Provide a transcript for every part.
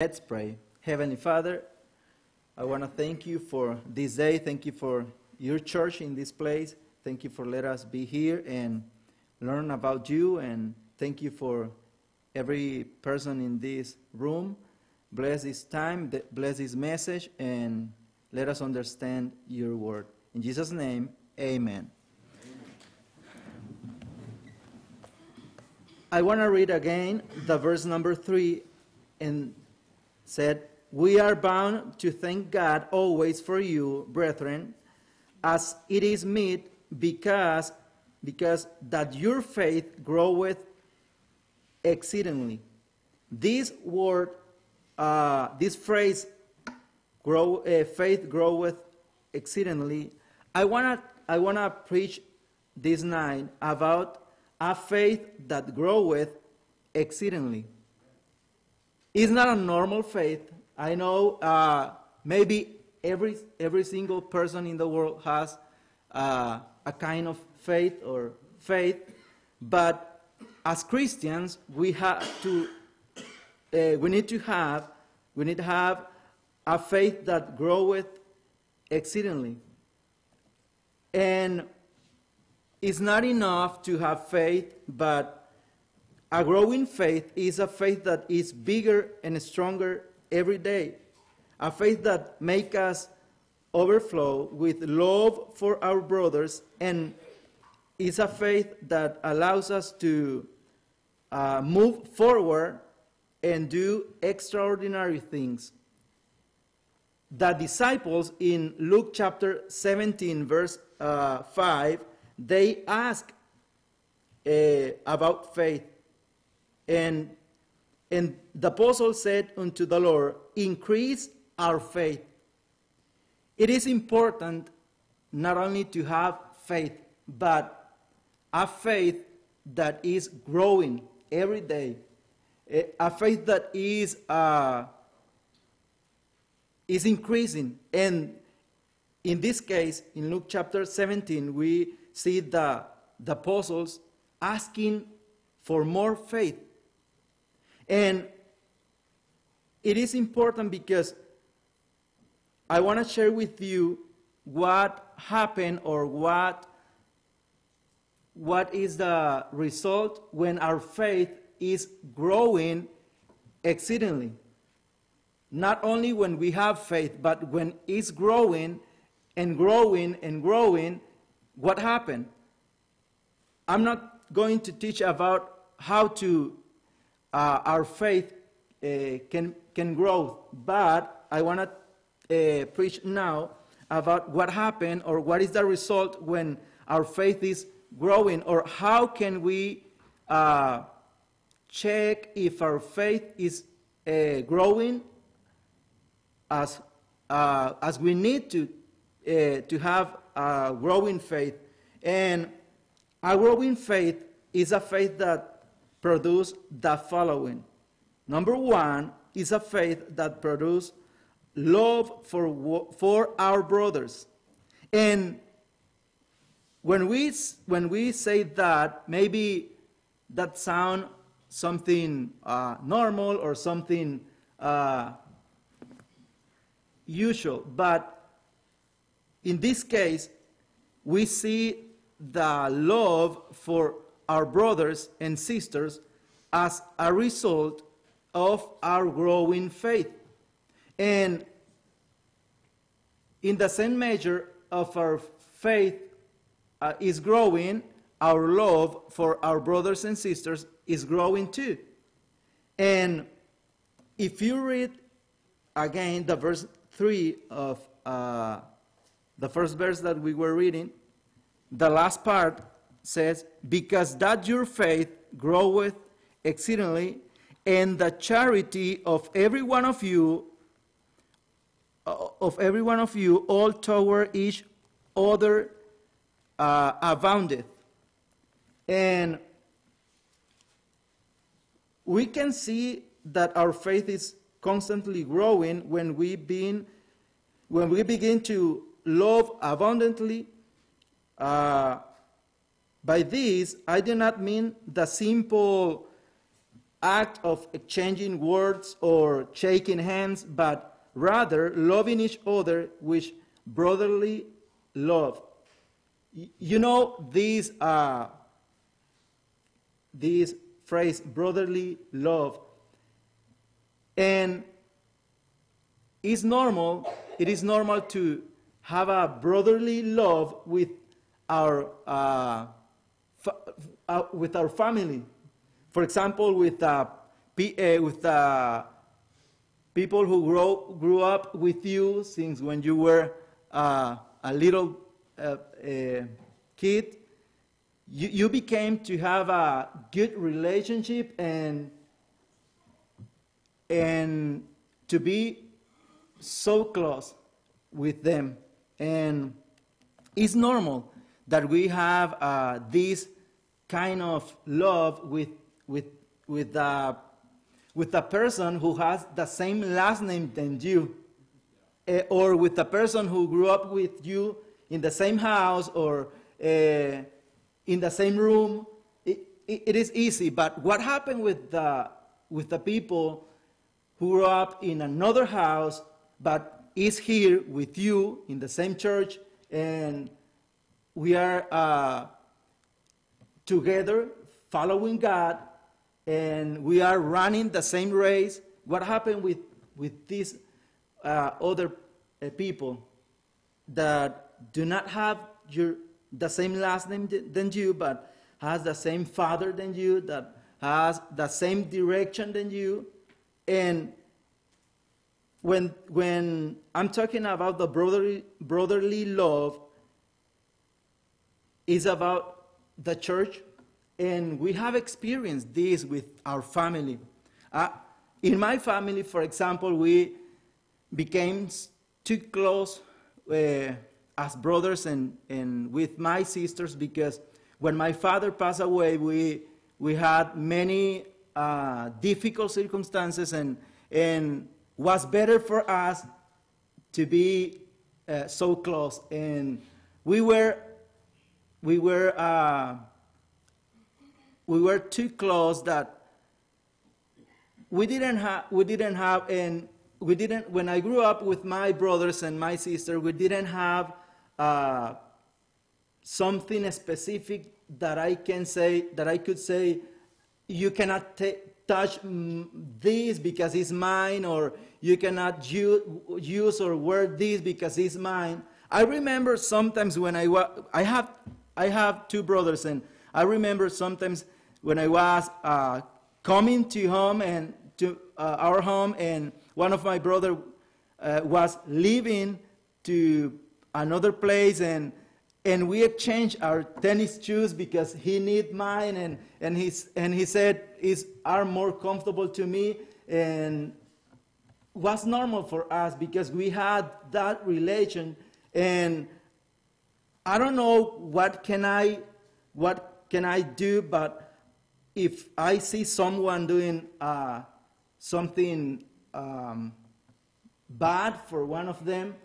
Let's pray. Heavenly Father, I want to thank you for this day. Thank you for your church in this place. Thank you for letting us be here and learn about you. And thank you for every person in this room. Bless this time, bless this message, and let us understand your word. In Jesus' name, amen. I want to read again the verse number three and said, We are bound to thank God always for you, brethren, as it is meet, because, because that your faith groweth exceedingly. This word, uh, this phrase, grow, uh, faith groweth exceedingly. I wanna, I wanna preach this night about a faith that groweth exceedingly. It's not a normal faith. I know uh, maybe every, every single person in the world has uh, a kind of faith or faith, but as Christians, we have to, uh, we need to have, we need to have a faith that groweth exceedingly. And it's not enough to have faith, but a growing faith is a faith that is bigger and stronger every day. A faith that makes us overflow with love for our brothers and is a faith that allows us to uh, move forward and do extraordinary things. The disciples in Luke chapter 17, verse uh, 5, they ask uh, about faith. And, and the apostle said unto the Lord, Increase our faith. It is important not only to have faith, but a faith that is growing every day, a faith that is, uh, is increasing. And in this case, in Luke chapter 17, we see the, the apostles asking for more faith. And it is important because I want to share with you what happened or what, what is the result when our faith is growing exceedingly. Not only when we have faith, but when it's growing and growing and growing, what happened? I'm not going to teach about how to uh, our faith uh, can can grow, but I want to uh, preach now about what happened or what is the result when our faith is growing, or how can we uh, check if our faith is uh, growing as uh, as we need to to have a growing faith. And a growing faith is a faith that produces the following. Number one is a faith that produces love for, for our brothers. And when we, when we say that, maybe that sound something uh, normal or something uh, usual, but in this case, we see the love for our brothers and sisters as a result of our growing faith. And in the same measure of our faith uh, is growing, our love for our brothers and sisters is growing too. And if you read again the verse 3 of uh, the first verse that we were reading, the last part says, Because that your faith groweth exceedingly, and the charity of every one of you, uh, of every one of you, all toward each other uh, aboundeth. And we can see that our faith is constantly growing when we begin, when we begin to love abundantly. Uh, by this, I do not mean the simple act of exchanging words or shaking hands, but rather loving each other with brotherly love. You know this, uh, this phrase, brotherly love, and it's normal, it is normal to have a brotherly love with our, uh, uh, with our family. For example, with, uh, uh, with uh, people who grow, grew up with you since when you were uh, a little uh, kid, you, you became to have a good relationship and and to be so close with them. And it's normal that we have uh, this kind of love with, with, with, uh, with a person who has the same last name than you, Eh, or with a person who grew up with you in the same house or uh, in the same room. It, it, it is easy, but what happened with the, with the people who grew up in another house but is here with you in the same church and we are uh, together following God and we are running the same race. What happened with, with these uh, other uh, people that do not have your, the same last name than you, but has the same father than you, that has the same direction than you, and when, when I'm talking about the brotherly, brotherly love, is about the church, and we have experienced this with our family. Uh, in my family, for example, we became too close uh, as brothers and, and with my sisters because when my father passed away, we, we had many uh, difficult circumstances and, and was better for us to be uh, so close. And we were, we were, uh, we were too close that we didn't have we didn't have and we didn't when i grew up with my brothers and my sister we didn't have uh, something specific that i can say that i could say you cannot touch this because it's mine or you cannot use or wear this because it's mine. I remember sometimes when i wa- i have i have two brothers and i remember sometimes when i was uh, coming to home and to uh, our home and one of my brother uh, was leaving to another place and and we exchanged our tennis shoes because he need mine and and he's and he said is are more comfortable to me and was normal for us because we had that relation and I don't know what can I what can I do, but if I see someone doing uh, something um, bad for one of them,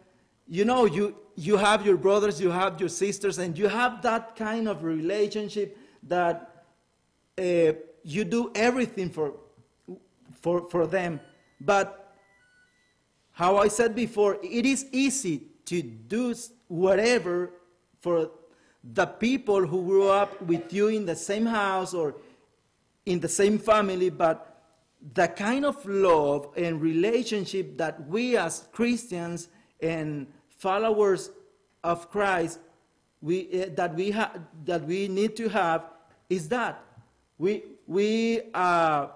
you know, you you have your brothers, you have your sisters, and you have that kind of relationship that uh, you do everything for for for them, but how I said before, it is easy to do whatever for the people who grew up with you in the same house or in the same family, but the kind of love and relationship that we as Christians and followers of Christ we, eh, that, we ha- that we need to have is that we, we uh,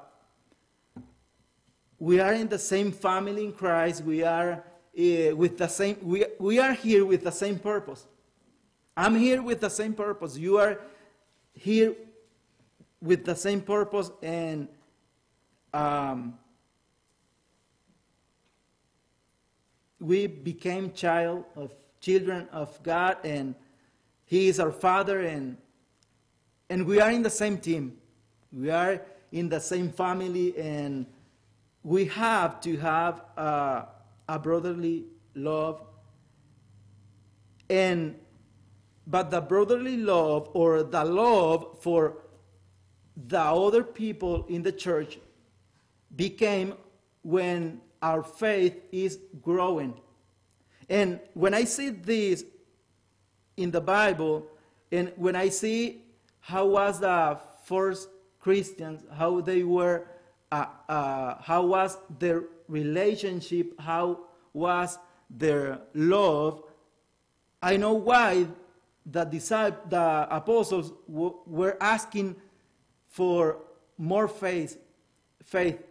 we are in the same family in Christ. We are uh, with the same. We, we are here with the same purpose. I'm here with the same purpose. You are here with the same purpose, and um, we became child of children of God, and He is our Father, and and we are in the same team. We are in the same family, and we have to have a brotherly love and but the brotherly love or the love for the other people in the church became when our faith is growing. And when I see this in the Bible, and when I see how was the first Christians, how they were, uh, uh, how was their relationship, how was their love, I know why the disciples, the apostles were asking for more faith, faith,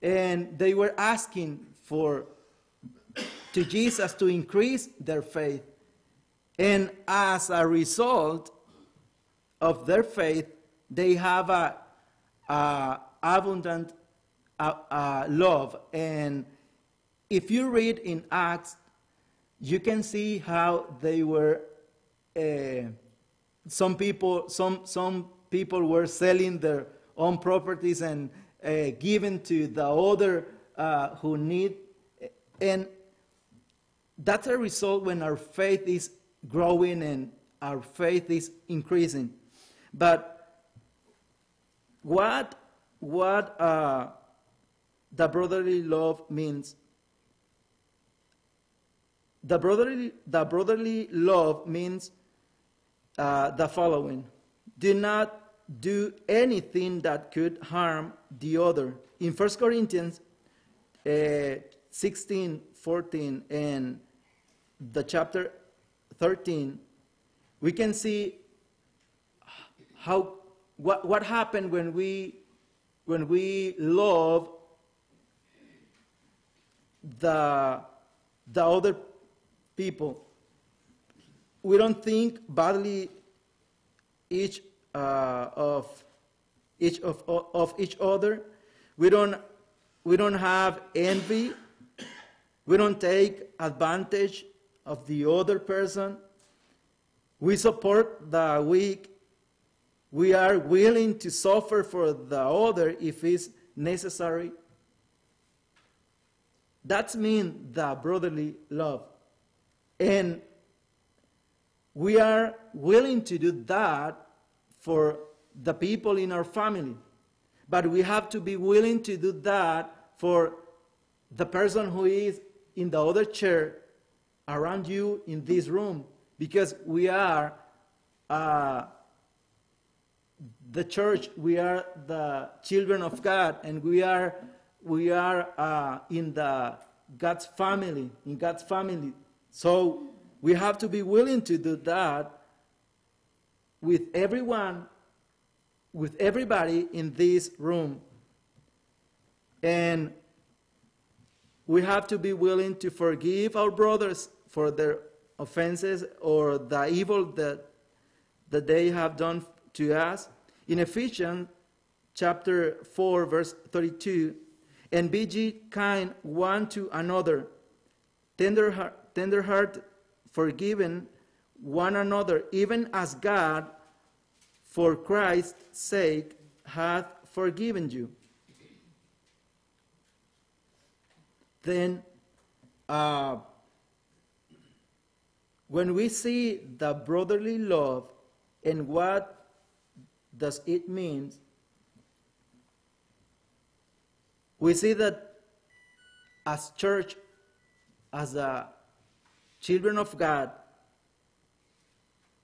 and they were asking for to Jesus to increase their faith. And as a result of their faith, they have a, a abundant uh, uh, love. And if you read in Acts, you can see how they were. Uh, some people, some some people were selling their own properties and uh, giving to the other uh, who need, and that's a result when our faith is growing and our faith is increasing. But what, what uh, the brotherly love means, the brotherly, the brotherly love means uh, the following Do not do anything that could harm the other. In 1 Corinthians uh, 16, 14, and the chapter 13, we can see how what, what happened when we when we love the the other people. We don't think badly each uh, of each of, of each other. We don't we don't have envy. We don't take advantage of the other person. We support the weak. We are willing to suffer for the other if it's necessary. That's mean the brotherly love. And we are willing to do that for the people in our family. But we have to be willing to do that for the person who is in the other chair around you in this room because we are uh, the church, we are the children of God, and we are, we are uh, in the God's family, in God's family. So we have to be willing to do that with everyone, with everybody in this room. And we have to be willing to forgive our brothers for their offenses or the evil that, that they have done to us. In Ephesians chapter 4, verse 32, and be ye kind one to another, tender, tender heart, forgiving one another, even as God, for Christ's sake, hath forgiven you. Then, uh, when we see the brotherly love and what does it mean, we see that as church, as a children of God,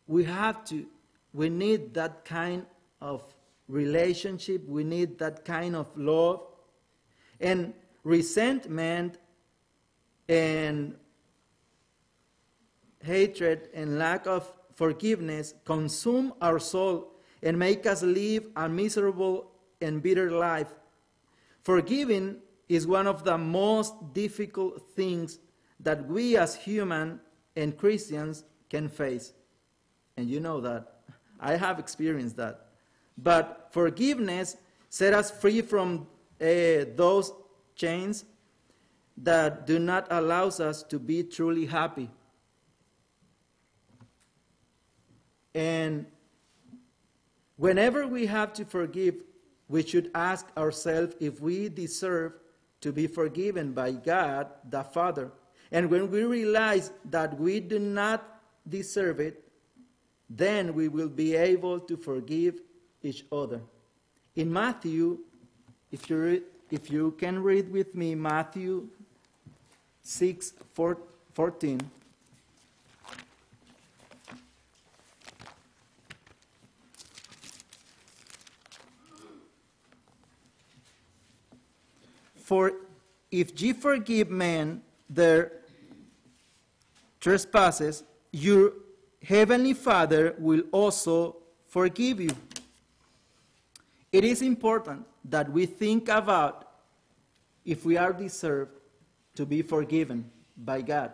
we have to, we need that kind of relationship, we need that kind of love. And resentment and hatred and lack of forgiveness consume our soul and make us live a miserable and bitter life. Forgiving is one of the most difficult things that we as human and Christians can face. And you know that. I have experienced that. But forgiveness set us free from uh, those chains that do not allow us to be truly happy. And whenever we have to forgive, we should ask ourselves if we deserve to be forgiven by God the Father. And when we realize that we do not deserve it, then we will be able to forgive each other. In Matthew, if you read, if you can read with me Matthew 6 4, 14. For if ye forgive men their trespasses, your heavenly Father will also forgive you. It is important that we think about if we are deserved to be forgiven by God.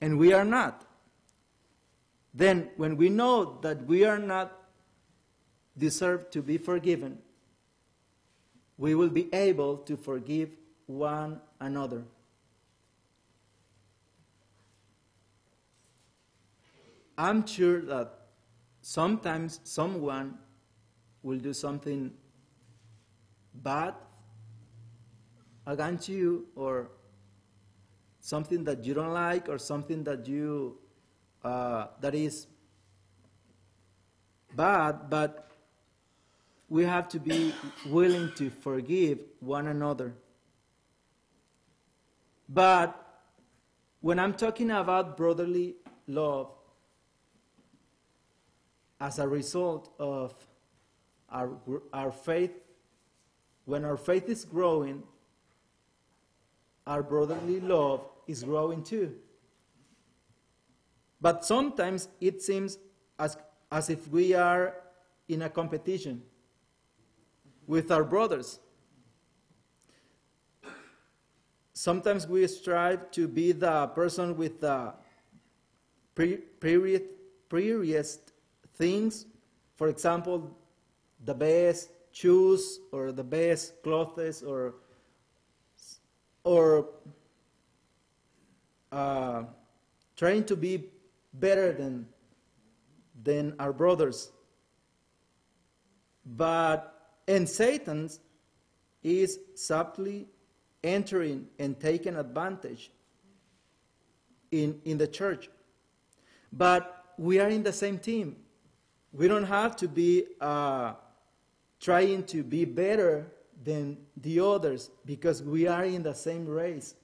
And we are not. Then, when we know that we are not deserved to be forgiven, we will be able to forgive one another. I'm sure that sometimes someone will do something bad against you or something that you don't like or something that you uh, that is bad but we have to be willing to forgive one another. But when i'm talking about brotherly love as a result of our, our faith, when our faith is growing, our brotherly love is growing too. But sometimes it seems as, as if we are in a competition with our brothers. Sometimes we strive to be the person with the prettiest things. For example, the best shoes or the best clothes or or uh, trying to be better than than our brothers. But and Satan is subtly entering and taking advantage in, in the church. But we are in the same team. We don't have to be uh, trying to be better than the others because we are in the same race.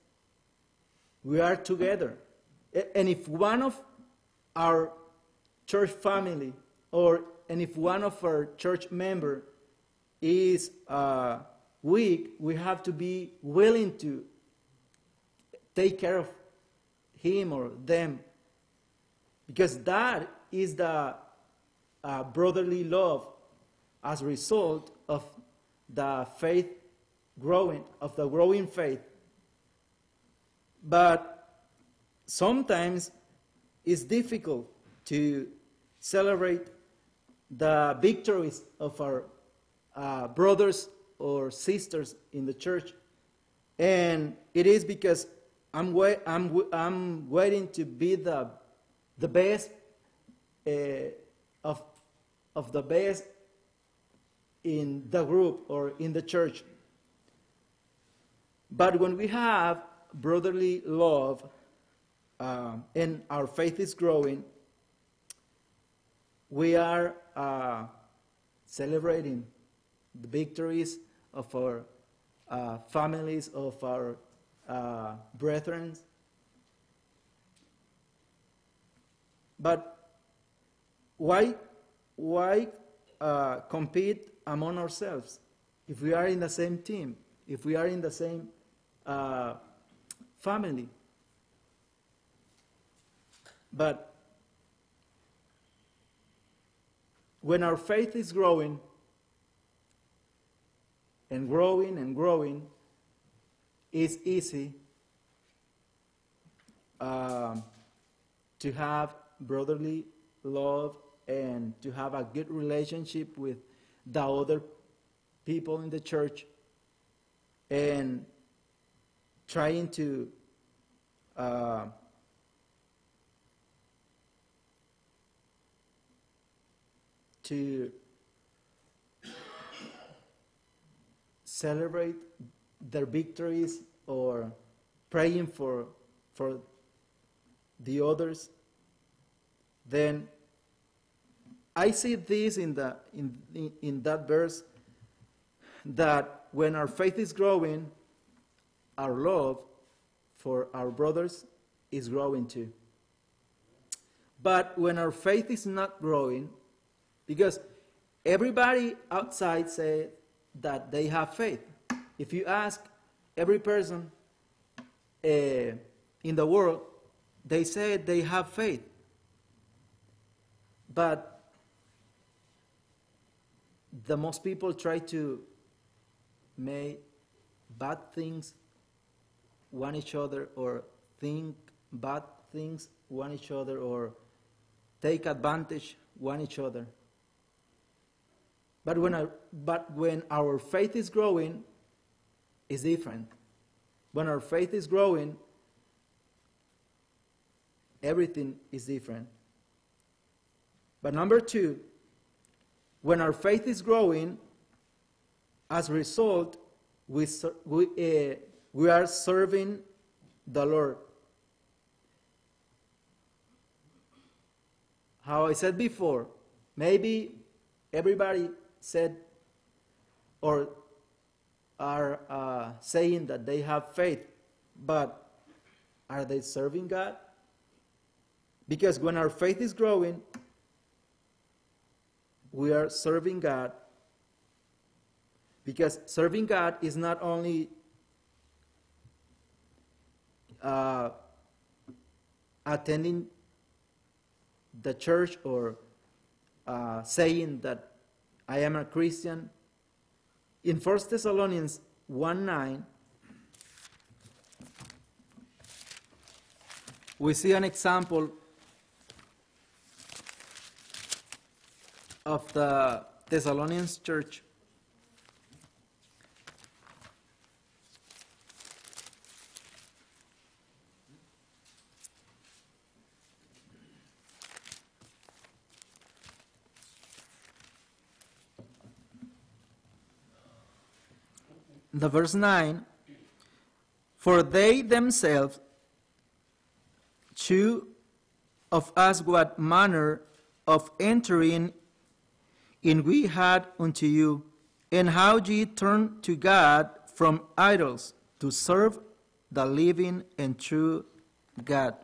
We are together. And if one of our church family or and if one of our church member is uh, weak, we have to be willing to take care of him or them because that is the uh, brotherly love as a result of the faith growing, of the growing faith. But sometimes it's difficult to celebrate the victories of our uh, brothers or sisters in the church. And it is because I'm, wa- I'm, I'm waiting to be the, the best uh, of, of the best in the group or in the church. But when we have brotherly love uh, and our faith is growing, we are uh, celebrating the victories of our uh, families, of our uh, brethren. But why, why uh, compete among ourselves, if we are in the same team, if we are in the same uh, family. But when our faith is growing and growing and growing, it's easy uh, to have brotherly love and to have a good relationship with the other people in the church and trying to uh, to celebrate their victories or praying for for the others then I see this in, the, in, in, that verse that when our faith is growing, our love for our brothers is growing too. But when our faith is not growing, because everybody outside say that they have faith. If you ask every person uh, in the world, they say they have faith. But the most people try to make bad things one each other or think bad things one each other or take advantage one each other. But when, our, but when our faith is growing, it's different. When our faith is growing, everything is different. But number two, when our faith is growing, as a result, we, we, uh, we are serving the Lord. How I said before, maybe everybody said or are uh, saying that they have faith, but are they serving God? Because when our faith is growing, we are serving God. Because serving God is not only uh, attending the church or uh, saying that I am a Christian. In 1 Thessalonians 1 9, we see an example of the Thessalonians church. The verse 9 For they themselves chew of us what manner of entering in we had unto you, and how ye turned to God from idols to serve the living and true God.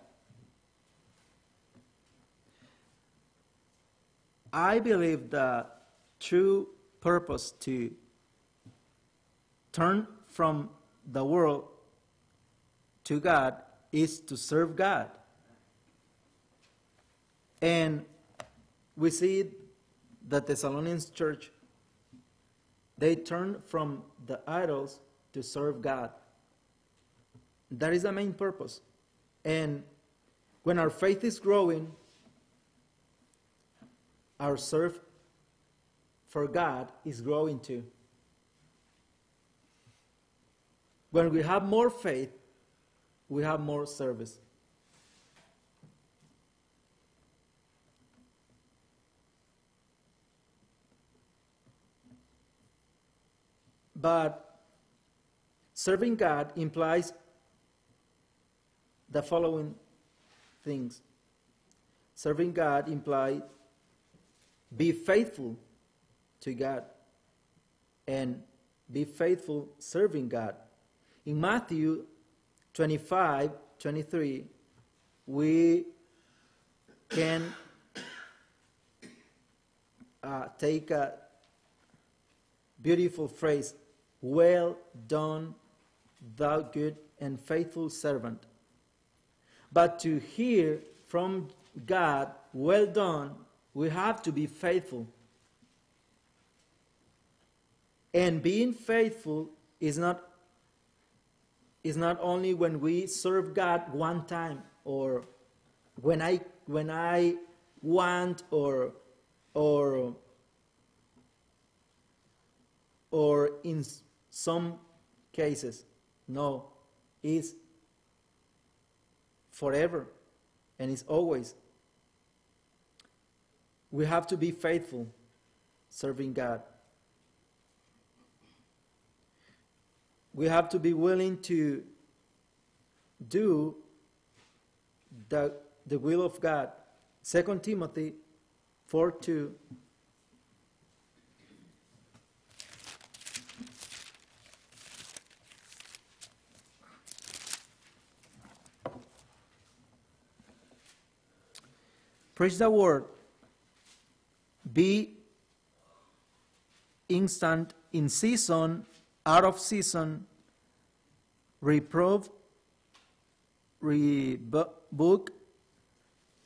I believe the true purpose to turn from the world to God is to serve God. And we see the Thessalonians church, they turned from the idols to serve God. That is the main purpose. And when our faith is growing, our serve for God is growing too. When we have more faith, we have more service. But serving God implies the following things. Serving God implies be faithful to God and be faithful serving God. In Matthew 25, 23, we can uh, take a beautiful phrase well done, thou good and faithful servant. But to hear from God, well done, we have to be faithful. And being faithful is not, is not only when we serve God one time or when I, when I want or, or, or in some cases, no, it's forever and it's always. We have to be faithful serving God. We have to be willing to do the, the will of God. 2 Timothy 4 2 preach the word, be instant in season, out of season, reprove, rebuke,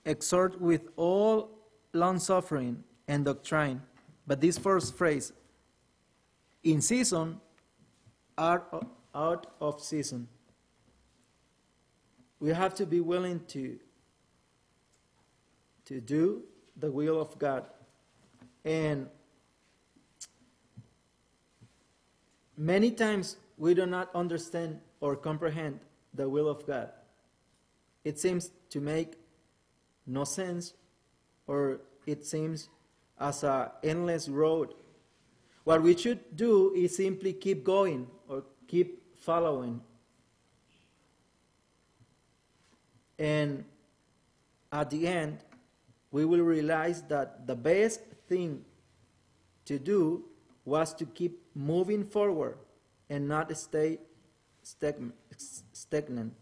exhort with all long suffering and doctrine. But this first phrase, in season, out of, out of season. We have to be willing to, to do the will of God. And many times we do not understand or comprehend the will of God. It seems to make no sense or it seems as an endless road. What we should do is simply keep going or keep following. And at the end, we will realize that the best thing to do was to keep moving forward and not stay stagnant.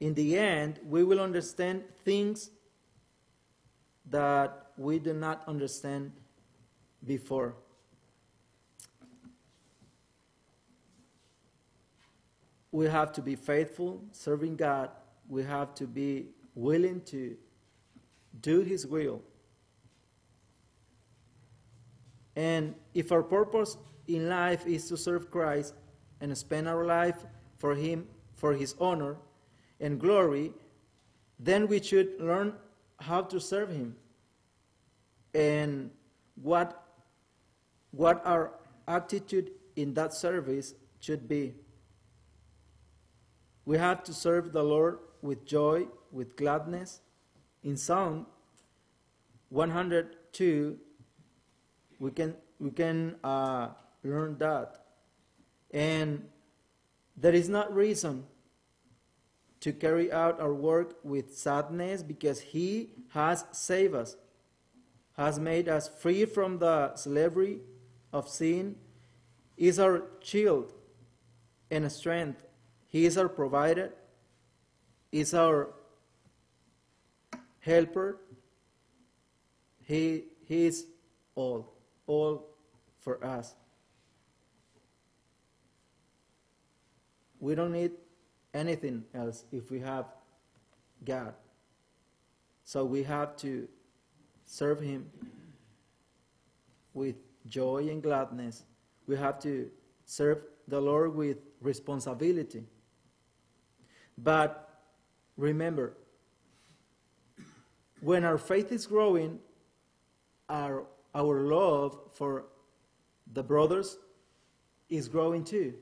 In the end, we will understand things that we do not understand before. We have to be faithful, serving God. We have to be willing to do His will. And if our purpose in life is to serve Christ and spend our life for Him, for His honor and glory, then we should learn how to serve Him and what, what our attitude in that service should be. We have to serve the Lord with joy, with gladness. In Psalm 102, we can, we can uh, learn that. And there is not reason to carry out our work with sadness because He has saved us has made us free from the slavery of sin, is our shield and strength. He is our provider, is our helper. He, he is all, all for us. We don't need anything else if we have God. So we have to serve Him with joy and gladness. We have to serve the Lord with responsibility. But remember, when our faith is growing, our, our love for the brothers is growing too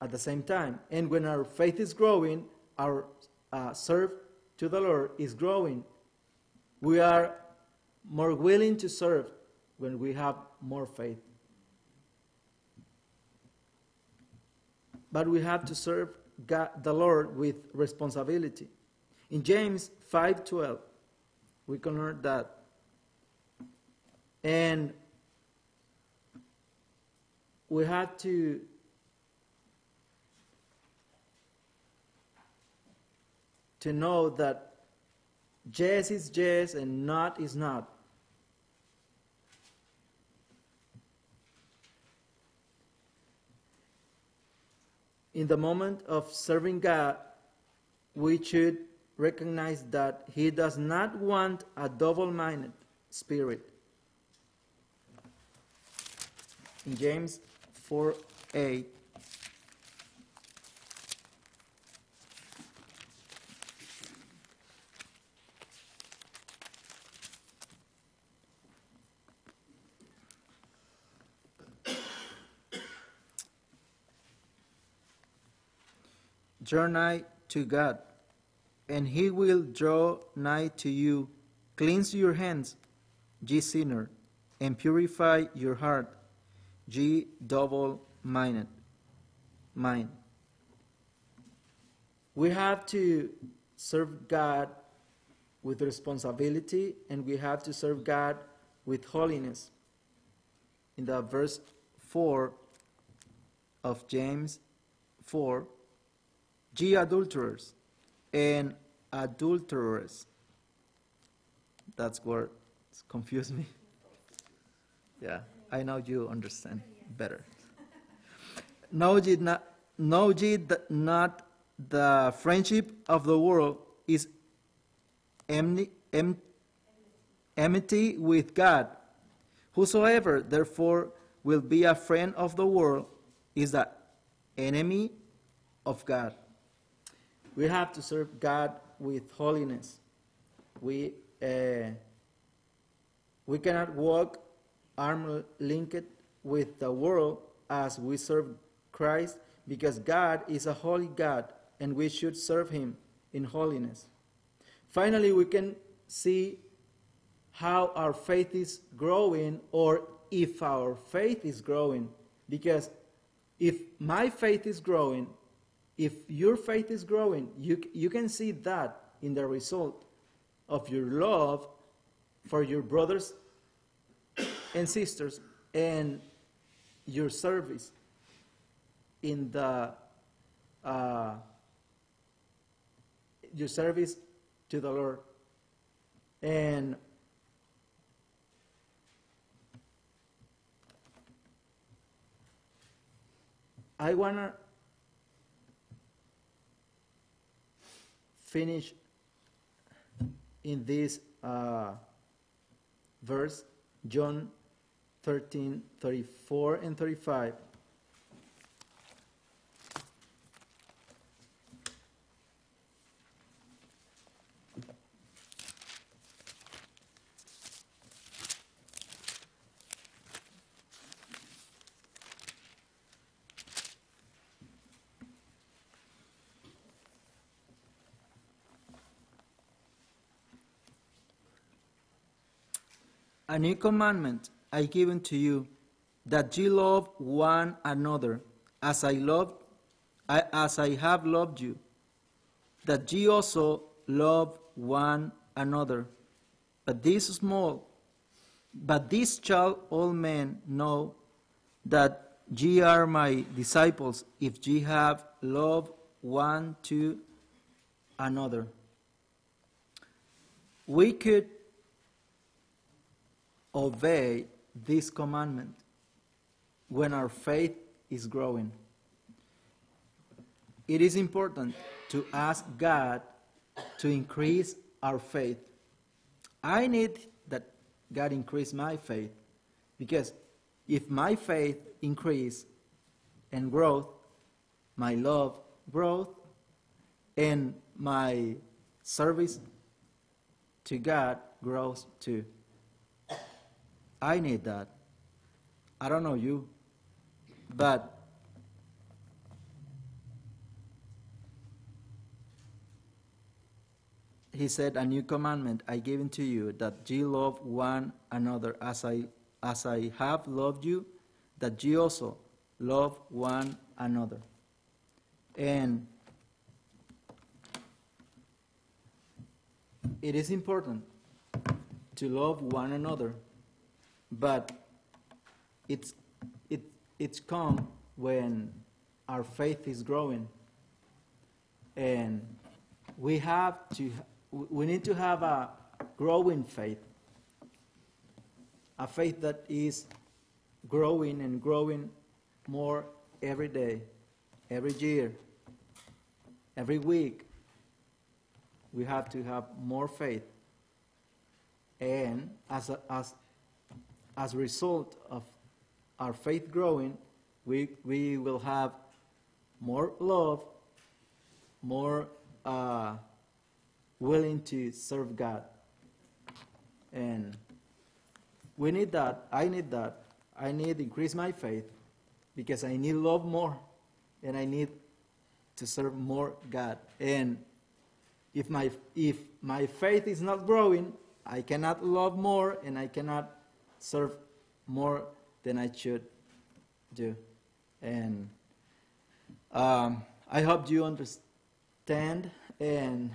at the same time. And when our faith is growing, our uh, serve to the Lord is growing. We are more willing to serve when we have more faith. But we have to serve God, the Lord with responsibility. In James 5:12, we can learn that. And we have to to know that Yes is yes and not is not. In the moment of serving God, we should recognize that He does not want a double minded spirit. In James 4 8, journey to God, and he will draw nigh to you. Cleanse your hands, ye sinner, and purify your heart, ye double minded. Mind. We have to serve God with responsibility, and we have to serve God with holiness. In the verse 4 of James 4, ye adulterers and adulterers, That's what confused me. Yeah, I know you understand better. Know ye not, know ye that not the friendship of the world is enmity, enmity with God. Whosoever therefore will be a friend of the world is the enemy of God. We have to serve God with holiness. We, uh, we cannot walk arm linked with the world as we serve Christ because God is a holy God and we should serve Him in holiness. Finally, we can see how our faith is growing or if our faith is growing because if my faith is growing, if your faith is growing, you, you can see that in the result of your love for your brothers and sisters and your service in the uh, your service to the Lord. And I want finish in this uh, verse, John 13, 34 and 35. A new commandment I give unto you, that ye love one another, as I loved, as I have loved you, that ye also love one another. But this small, but this shall all men know that ye are my disciples, if ye have love one to another. We could obey this commandment when our faith is growing. It is important to ask God to increase our faith. I need that God increase my faith because if my faith increase and growth, my love growth, and my service to God grows too. I need that. I don't know you, but he said, A new commandment I give unto you, that ye love one another as I, as I have loved you, that ye also love one another. And it is important to love one another but it's, it, it's come when our faith is growing. And we have to, we need to have a growing faith. A faith that is growing and growing more every day, every year, every week. We have to have more faith. And as, a, as as a result of our faith growing, we, we will have more love, more uh, willing to serve God. And we need that. I need that. I need to increase my faith because I need love more and I need to serve more God. And if my, if my faith is not growing, I cannot love more and I cannot serve more than I should do. And um, I hope you understand, and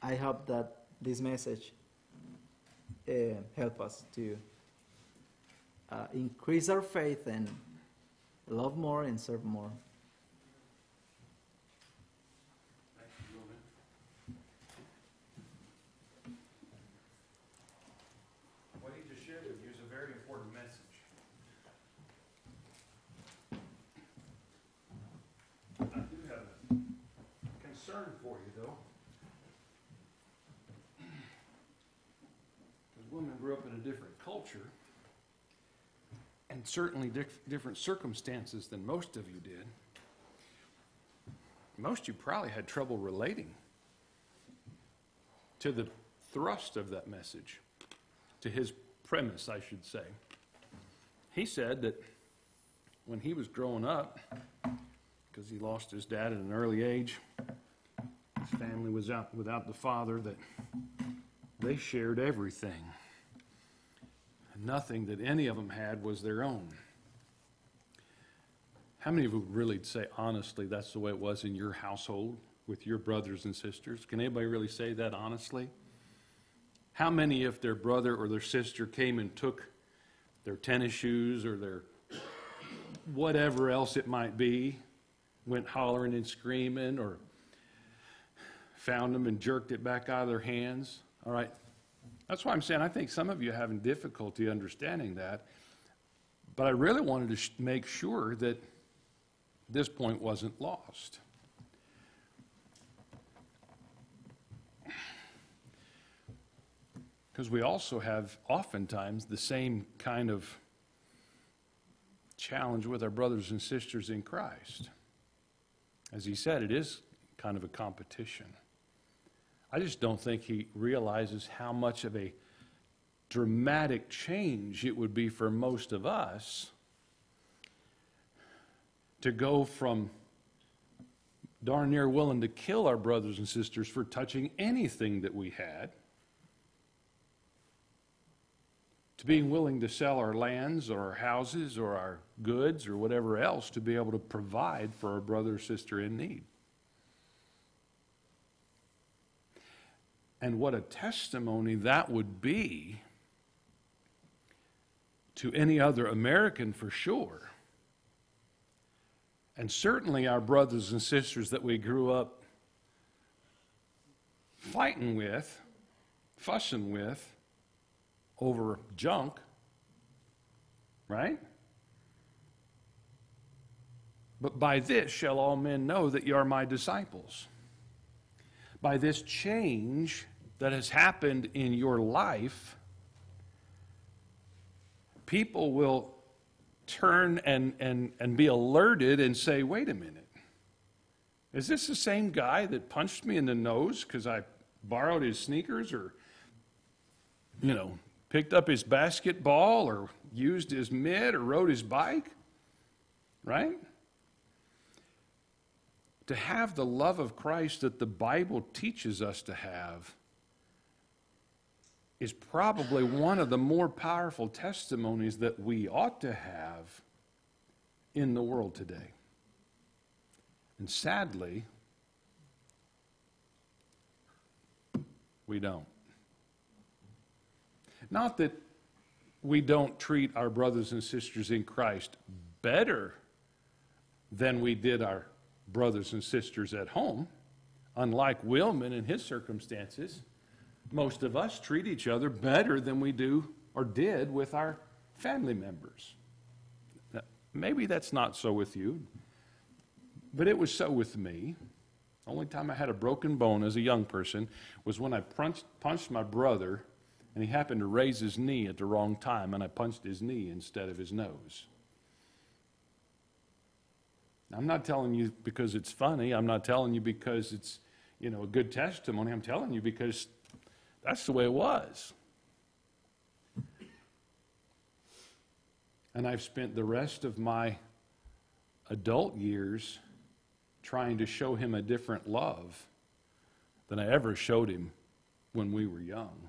I hope that this message uh, help us to uh, increase our faith and love more and serve more. concern for you, though. Because women grew up in a different culture, and certainly dif- different circumstances than most of you did. Most of you probably had trouble relating to the thrust of that message, to his premise, I should say. He said that when he was growing up, because he lost his dad at an early age, his family was out without the father, that they shared everything. Nothing that any of them had was their own. How many of you really say honestly that's the way it was in your household with your brothers and sisters? Can anybody really say that honestly? How many, if their brother or their sister came and took their tennis shoes or their whatever else it might be, went hollering and screaming or found them and jerked it back out of their hands? All right. That's why I'm saying I think some of you are having difficulty understanding that. But I really wanted to sh- make sure that this point wasn't lost. Because we also have oftentimes the same kind of challenge with our brothers and sisters in Christ. As he said, it is kind of a competition. I just don't think he realizes how much of a dramatic change it would be for most of us to go from darn near willing to kill our brothers and sisters for touching anything that we had to being willing to sell our lands or our houses or our goods or whatever else to be able to provide for our brother or sister in need. And what a testimony that would be to any other American for sure. And certainly our brothers and sisters that we grew up fighting with, fussing with over junk, right? But by this shall all men know that you are my disciples. By this change that has happened in your life, people will turn and, and, and be alerted and say, wait a minute. Is this the same guy that punched me in the nose because I borrowed his sneakers or, you know, picked up his basketball or used his mitt or rode his bike? Right? To have the love of Christ that the Bible teaches us to have is probably one of the more powerful testimonies that we ought to have in the world today. And sadly, we don't. Not that we don't treat our brothers and sisters in Christ better than we did our brothers and sisters at home. Unlike Wilman and his circumstances, most of us treat each other better than we do or did with our family members. Now, maybe that's not so with you, but it was so with me. Only time I had a broken bone as a young person was when I punched, punched my brother and he happened to raise his knee at the wrong time and I punched his knee instead of his nose. I'm not telling you because it's funny. I'm not telling you because it's, you know, a good testimony. I'm telling you because that's the way it was. And I've spent the rest of my adult years trying to show him a different love than I ever showed him when we were young.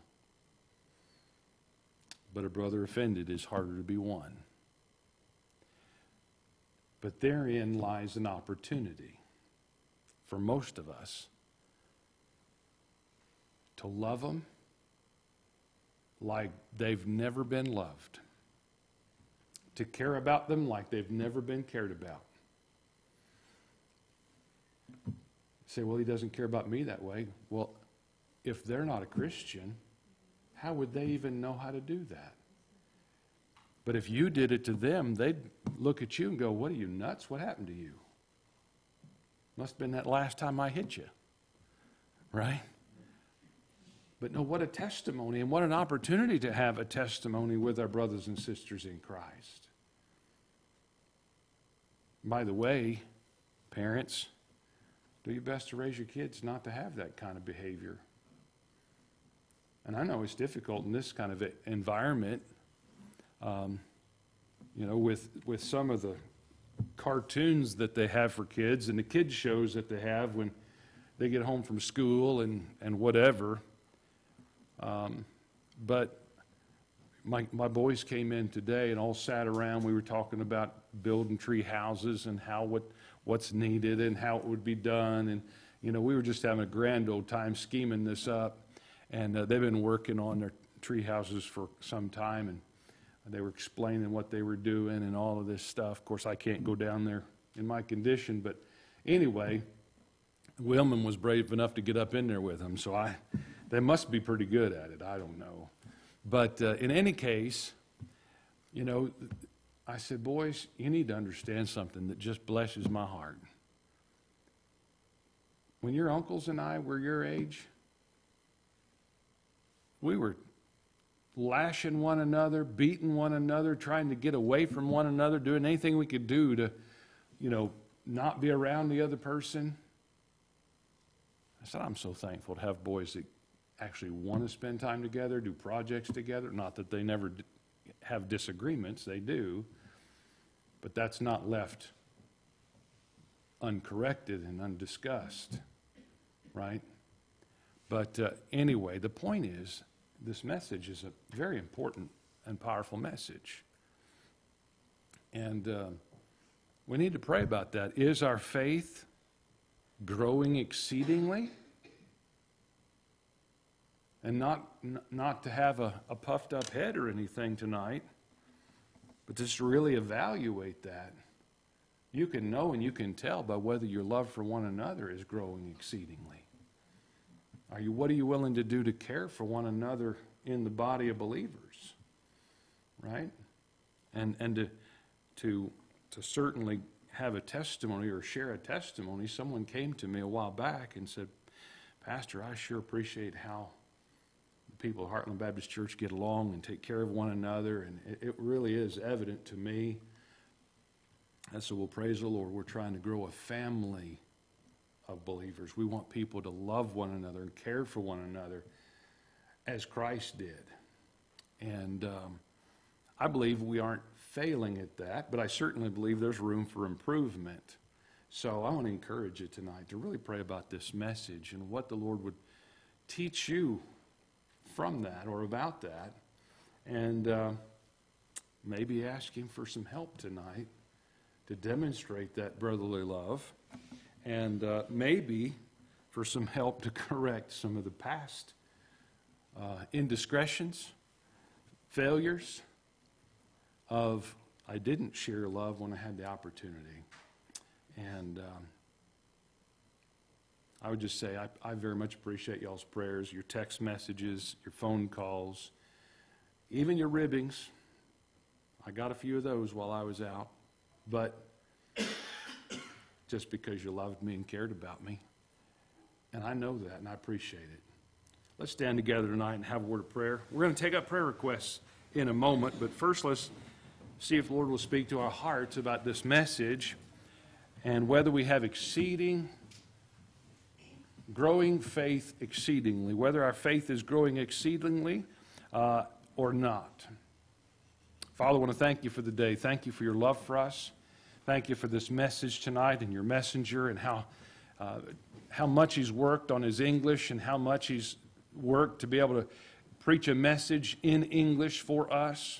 But a brother offended is harder to be won. But therein lies an opportunity for most of us to love them like they've never been loved, to care about them like they've never been cared about. Say, well, he doesn't care about me that way. Well, if they're not a Christian, how would they even know how to do that? But if you did it to them, they'd look at you and go, What are you, nuts? What happened to you? Must have been that last time I hit you. right? But no, what a testimony and what an opportunity to have a testimony with our brothers and sisters in Christ. By the way, parents, do your best to raise your kids not to have that kind of behavior. And I know it's difficult in this kind of environment, um, you know, with, with some of the cartoons that they have for kids and the kids shows that they have when they get home from school and, and whatever. Um, but my, my boys came in today and all sat around. We were talking about building tree houses and how what, what's needed and how it would be done. And, you know, we were just having a grand old time scheming this up. And uh, they've been working on their tree houses for some time. And they were explaining what they were doing and all of this stuff. Of course, I can't go down there in my condition. But anyway, Wilman was brave enough to get up in there with them. So I, they must be pretty good at it. I don't know. But uh, in any case, you know, I said, boys, you need to understand something that just blesses my heart. When your uncles and I were your age, we were lashing one another, beating one another, trying to get away from one another, doing anything we could do to, you know, not be around the other person. I said, I'm so thankful to have boys that actually want to spend time together, do projects together. Not that they never have disagreements, they do. But that's not left uncorrected and undiscussed, right? But uh, anyway, the point is this message is a very important and powerful message. And uh, we need to pray about that. Is our faith growing exceedingly? And not, not to have a, a puffed up head or anything tonight, but just really evaluate that. You can know and you can tell by whether your love for one another is growing exceedingly. Are you, what are you willing to do to care for one another in the body of believers? Right? And, and to, to, to certainly have a testimony or share a testimony. Someone came to me a while back and said, Pastor, I sure appreciate how the people of Heartland Baptist Church get along and take care of one another. And it, it really is evident to me. And so we'll praise the Lord. We're trying to grow a family of believers. We want people to love one another and care for one another as Christ did. And um, I believe we aren't failing at that, but I certainly believe there's room for improvement. So I want to encourage you tonight to really pray about this message and what the Lord would teach you from that or about that. And uh, maybe ask Him for some help tonight to demonstrate that brotherly love and uh, maybe for some help to correct some of the past uh, indiscretions, failures of I didn't share love when I had the opportunity. And um, I would just say I, I very much appreciate y'all's prayers, your text messages, your phone calls, even your ribbings. I got a few of those while I was out. But just because you loved me and cared about me. And I know that, and I appreciate it. Let's stand together tonight and have a word of prayer. We're going to take up prayer requests in a moment, but first let's see if the Lord will speak to our hearts about this message and whether we have exceeding, growing faith exceedingly, whether our faith is growing exceedingly uh, or not. Father, I want to thank you for the day. Thank you for your love for us. Thank you for this message tonight and your messenger and how, uh, how much he's worked on his English and how much he's worked to be able to preach a message in English for us.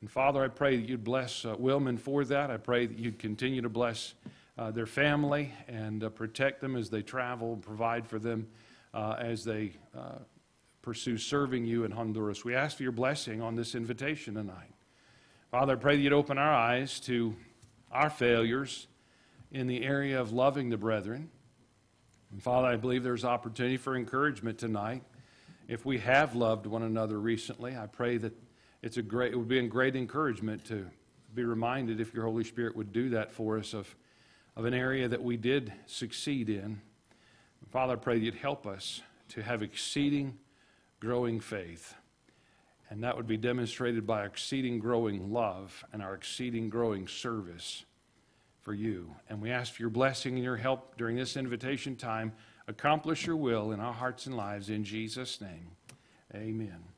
And Father, I pray that you'd bless uh, Wilman for that. I pray that you'd continue to bless uh, their family and uh, protect them as they travel, provide for them uh, as they uh, pursue serving you in Honduras. We ask for your blessing on this invitation tonight. Father, I pray that you'd open our eyes to our failures in the area of loving the brethren. And Father, I believe there's opportunity for encouragement tonight. If we have loved one another recently, I pray that it's a great, it would be a great encouragement to be reminded, if your Holy Spirit would do that for us, of, of an area that we did succeed in. Father, I pray that you'd help us to have exceeding growing faith. And that would be demonstrated by exceeding growing love and our exceeding growing service for you. And we ask for your blessing and your help during this invitation time. Accomplish your will in our hearts and lives in Jesus' name. Amen.